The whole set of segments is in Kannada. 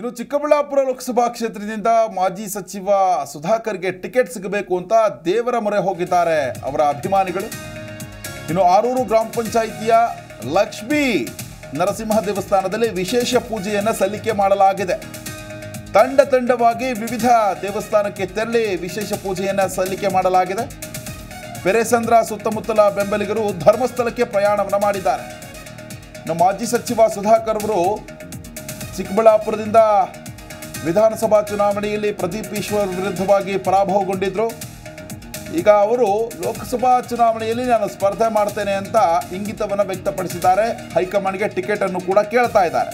ಇನ್ನು ಚಿಕ್ಕಬಳ್ಳಾಪುರ ಲೋಕಸಭಾ ಕ್ಷೇತ್ರದಿಂದ ಮಾಜಿ ಸಚಿವ ಸುಧಾಕರ್ಗೆ ಟಿಕೆಟ್ ಸಿಗಬೇಕು ಅಂತ ದೇವರ ಮೊರೆ ಹೋಗಿದ್ದಾರೆ ಅವರ ಅಭಿಮಾನಿಗಳು. ಇನ್ನು ಆರೂರು ಗ್ರಾಮ ಪಂಚಾಯಿತಿಯ ಲಕ್ಷ್ಮೀ ನರಸಿಂಹ ದೇವಸ್ಥಾನದಲ್ಲಿ ವಿಶೇಷ ಪೂಜೆಯನ್ನು ಸಲ್ಲಿಕೆ ಮಾಡಲಾಗಿದೆ. ತಂಡ ತಂಡವಾಗಿ ವಿವಿಧ ದೇವಸ್ಥಾನಕ್ಕೆ ತೆರಳಿ ವಿಶೇಷ ಪೂಜೆಯನ್ನು ಸಲ್ಲಿಕೆ ಮಾಡಲಾಗಿದೆ. ಪೆರೆಸಂದ್ರ ಸುತ್ತಮುತ್ತಲ ಬೆಂಬಲಿಗರು ಧರ್ಮಸ್ಥಳಕ್ಕೆ ಪ್ರಯಾಣವನ್ನು ಮಾಡಿದ್ದಾರೆ. ಇನ್ನು ಮಾಜಿ ಸಚಿವ ಸುಧಾಕರ್ ಅವರು ಚಿಕ್ಕಬಳ್ಳಾಪುರದಿಂದ ವಿಧಾನಸಭಾ ಚುನಾವಣೆಯಲ್ಲಿ ಪ್ರದೀಪ್ ಈಶ್ವರ್ ವಿರುದ್ಧವಾಗಿ ಪರಾಭವಗೊಂಡಿದ್ದರು ಈಗ ಅವರು ಲೋಕಸಭಾ ಚುನಾವಣೆಯಲ್ಲಿ ನಾನು ಸ್ಪರ್ಧೆ ಮಾಡ್ತೇನೆ ಅಂತ ಇಂಗಿತವನ್ನು ವ್ಯಕ್ತಪಡಿಸಿದ್ದಾರೆ. ಹೈಕಮಾಂಡ್ಗೆ ಟಿಕೆಟ್ ಅನ್ನು ಕೂಡ ಕೇಳ್ತಾ ಇದ್ದಾರೆ.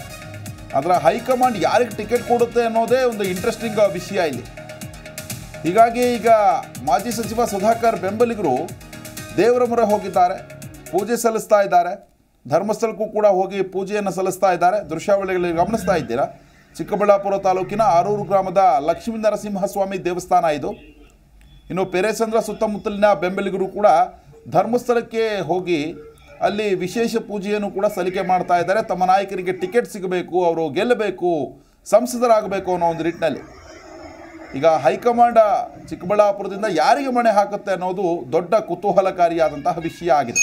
ಆದರೆ ಹೈಕಮಾಂಡ್ ಯಾರಿಗೆ ಟಿಕೆಟ್ ಕೊಡುತ್ತೆ ಅನ್ನೋದೇ ಒಂದು ಇಂಟ್ರೆಸ್ಟಿಂಗ್ ವಿಷಯ ಇಲ್ಲಿ. ಹೀಗಾಗಿ ಈಗ ಮಾಜಿ ಸಚಿವ ಸುಧಾಕರ್ ಬೆಂಬಲಿಗರು ದೇವರ ಮೊರೆ ಹೋಗಿದ್ದಾರೆ. ಪೂಜೆ ಸಲ್ಲಿಸ್ತಾ ಇದ್ದಾರೆ. ಧರ್ಮಸ್ಥಳಕ್ಕೂ ಕೂಡ ಹೋಗಿ ಪೂಜೆಯನ್ನು ಸಲ್ಲಿಸ್ತಾ ಇದ್ದಾರೆ. ದೃಶ್ಯಾವಳಿಗಳಲ್ಲಿ ಗಮನಿಸ್ತಾ ಇದ್ದೀರಾ? ಚಿಕ್ಕಬಳ್ಳಾಪುರ ತಾಲೂಕಿನ ಆರೂರು ಗ್ರಾಮದ ಲಕ್ಷ್ಮೀ ನರಸಿಂಹಸ್ವಾಮಿ ದೇವಸ್ಥಾನ ಇದು. ಇನ್ನು ಪೆರೇಸಂದ್ರ ಸುತ್ತಮುತ್ತಲಿನ ಬೆಂಬಲಿಗರು ಕೂಡ ಧರ್ಮಸ್ಥಳಕ್ಕೆ ಹೋಗಿ ಅಲ್ಲಿ ವಿಶೇಷ ಪೂಜೆಯನ್ನು ಕೂಡ ಸಲ್ಲಿಕೆ ಮಾಡ್ತಾ ಇದ್ದಾರೆ. ತಮ್ಮ ನಾಯಕರಿಗೆ ಟಿಕೆಟ್ ಸಿಗಬೇಕು, ಅವರು ಗೆಲ್ಲಬೇಕು, ಸಂಸದರಾಗಬೇಕು ಅನ್ನೋ ಒಂದು ನಿಟ್ಟಿನಲ್ಲಿ. ಈಗ ಹೈಕಮಾಂಡ ಚಿಕ್ಕಬಳ್ಳಾಪುರದಿಂದ ಯಾರಿಗೆ ಮಣೆ ಹಾಕುತ್ತೆ ಅನ್ನೋದು ದೊಡ್ಡ ಕುತೂಹಲಕಾರಿಯಾದಂತಹ ವಿಷಯ ಆಗಿದೆ.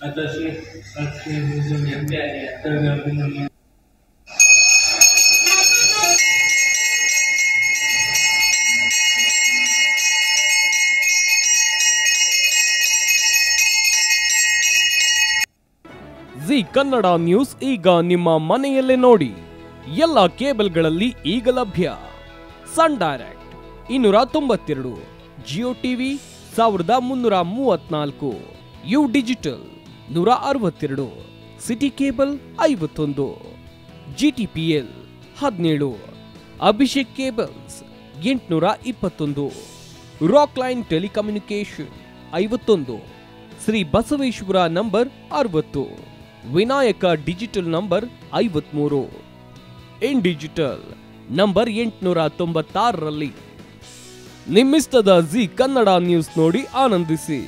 Tagabin ಜಿ ಕನ್ನಡ ನ್ಯೂಸ್ ಈಗ ನಿಮ್ಮ ಮನೆಯಲ್ಲೇ ನೋಡಿ. ಎಲ್ಲ ಕೇಬಲ್ಗಳಲ್ಲಿ ಈಗ ಲಭ್ಯ. ಸನ್ ಡೈರೆಕ್ಟ್ ಇನ್ನೂರ ತೊಂಬತ್ತೆರಡು, ಜಿಯೋ ಟಿವಿ ಸಾವಿರದ ಮುನ್ನೂರ ಮೂವತ್ನಾಲ್ಕು ಯು ಡಿಜಿಟಲ್. ನೂರ ಅರವತ್ತೆರಡು ಸಿಟಿ ಕೇಬಲ್ ಐವತ್ತೊಂದು, ಜಿಟಿಪಿಎಲ್ ಹದಿನೇಳು, ಅಭಿಷೇಕ್ ಕೇಬಲ್ಸ್ ಎಂಟುನೂರ ಇಪ್ಪತ್ತೊಂದು ರಾಕ್ ಲೈನ್ ಟೆಲಿಕಮ್ಯುನಿಕೇಶನ್ ಐವತ್ತೊಂದು, ಶ್ರೀ ಬಸವೇಶ್ವರ ನಂಬರ್ ಅರವತ್ತು, ವಿನಾಯಕ ಡಿಜಿಟಲ್ ನಂಬರ್ ಐವತ್ಮೂರು ಇನ್ ಡಿಜಿಟಲ್ ನಂಬರ್ ಎಂಟುನೂರ ತೊಂಬತ್ತಾರರಲ್ಲಿ ನಿಮ್ಮಿಸ್ತದ ಜಿ ಕನ್ನಡ ನ್ಯೂಸ್ ನೋಡಿ ಆನಂದಿಸಿ.